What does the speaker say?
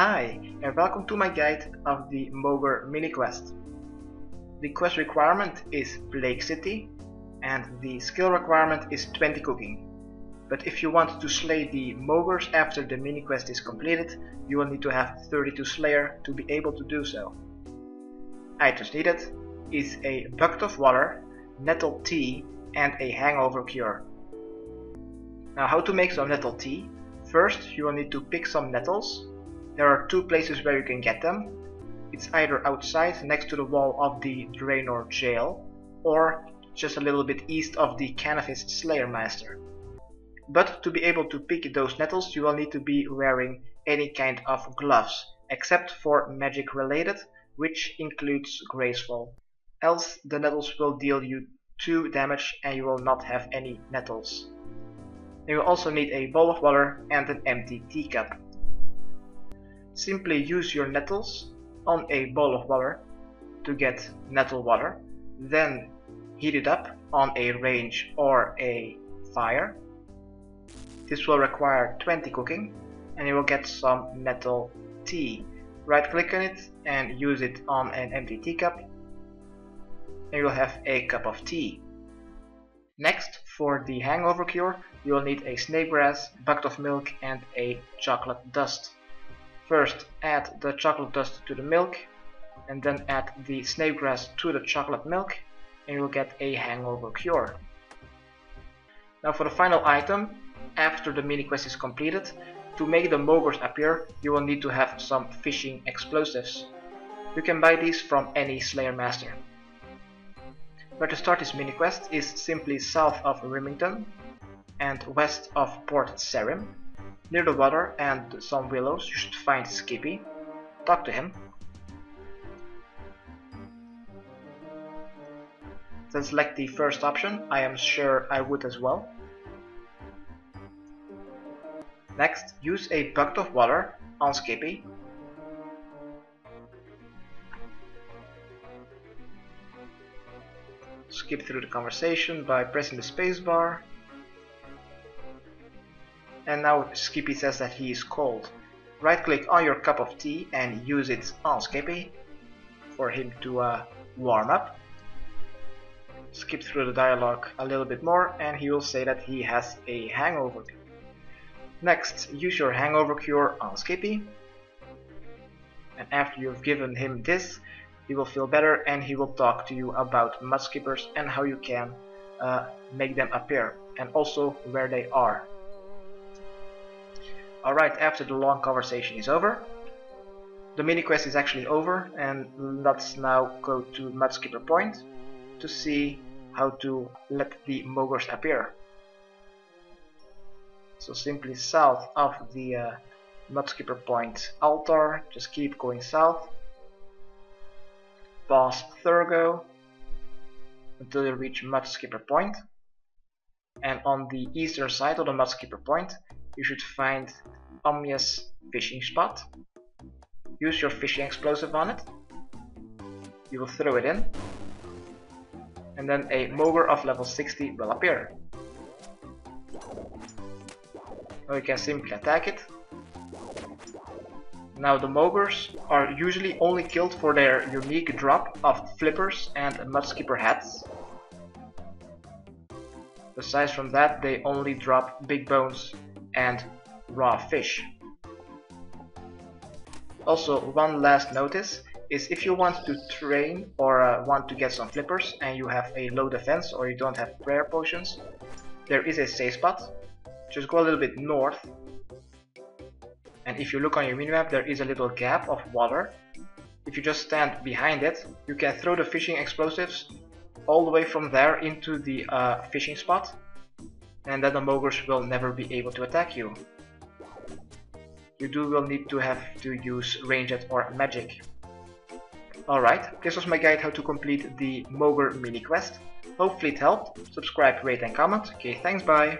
Hi and welcome to my guide of the Mogre mini quest. The quest requirement is Plague City and the skill requirement is 20 cooking. But if you want to slay the Mogres after the mini quest is completed, you will need to have 32 Slayer to be able to do so. Items needed is a bucket of water, nettle tea and a hangover cure. Now how to make some nettle tea? First you will need to pick some nettles. There are two places where you can get them. It's either outside next to the wall of the Draynor jail or just a little bit east of the Canifis Slayer Master. But to be able to pick those nettles you will need to be wearing any kind of gloves except for magic related which includes Graceful. Else the nettles will deal you 2 damage and you will not have any nettles. You will also need a bowl of water and an empty teacup. Simply use your nettles on a bowl of water to get nettle water, then heat it up on a range or a fire. This will require 20 cooking and you will get some nettle tea. Right click on it and use it on an empty teacup and you will have a cup of tea. Next, for the hangover cure, you will need a snape grass, bucket of milk and a chocolate dust. First, add the chocolate dust to the milk and then add the snape grass to the chocolate milk and you will get a hangover cure. Now for the final item, after the mini quest is completed, to make the mogres appear, you will need to have some fishing explosives. You can buy these from any Slayer Master. Where to start this mini quest is simply south of Rimmington and west of Port Sarim. Near the water and some willows you should find Skippy. Talk to him. Then select the first option, I am sure I would as well. Next, use a bucket of water on Skippy skip through the conversation by pressing the spacebar. And now Skippy says that he is cold. Right click on your cup of tea and use it on Skippy for him to uh, warm up. Skip through the dialogue a little bit more and he will say that he has a hangover. Next, use your hangover cure on Skippy. And after you've given him this, he will feel better and he will talk to you about mudskippers and how you can uh, make them appear and also where they are. Alright, after the long conversation is over, the mini quest is actually over and let's now go to Mudskipper Point to see how to let the mogres appear. So simply south of the uh, Mudskipper Point altar, just keep going south past Thurgo until you reach Mudskipper Point. And on the eastern side of the Mudskipper Point, you should find ominous fishing spot. Use your fishing explosive on it. You will throw it in. And then a Mogre of level 60 will appear. Or you can simply attack it now the Mogres are usually only killed for their unique drop of flippers and mudskipper hats. Besides from that they only drop big bones and raw fish. Also one last notice is if you want to train or uh, want to get some flippers and you have a low defense or you don't have prayer potions, there is a safe spot. Just go a little bit north and if you look on your minimap there is a little gap of water if you just stand behind it you can throw the fishing explosives all the way from there into the uh, fishing spot and then the mogres will never be able to attack you. You do will need to have to use ranged or magic. Alright this was my guide how to complete the mogre mini quest. Hopefully it helped. Subscribe rate and comment. Okay thanks bye